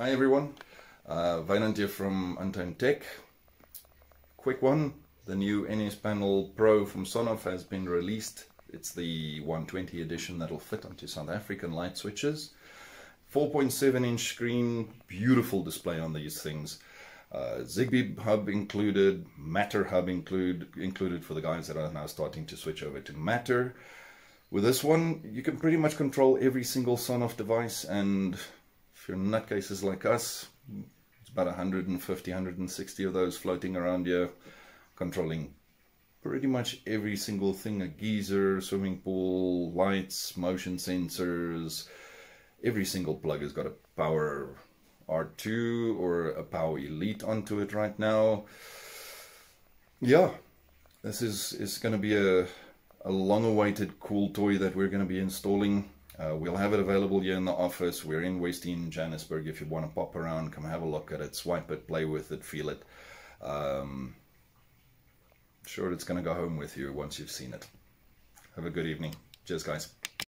Hi everyone, uh, Wynand here from Untamed Tech. Quick one, the new NS Panel Pro from Sonoff has been released. It's the 120 edition that'll fit onto South African light switches. 4.7 inch screen, beautiful display on these things. Uh, Zigbee hub included, Matter hub include, included for the guys that are now starting to switch over to Matter. With this one, you can pretty much control every single Sonoff device and if you're nutcases like us, it's about 150, 160 of those floating around here, controlling pretty much every single thing, a geyser, swimming pool, lights, motion sensors, every single plug has got a power R2 or a power elite onto it right now. Yeah, this is, is going to be a, a long awaited cool toy that we're going to be installing. Uh, we'll have it available here in the office. We're in Western Johannesburg. If you want to pop around, come have a look at it, swipe it, play with it, feel it. Um, sure, it's going to go home with you once you've seen it. Have a good evening. Cheers, guys.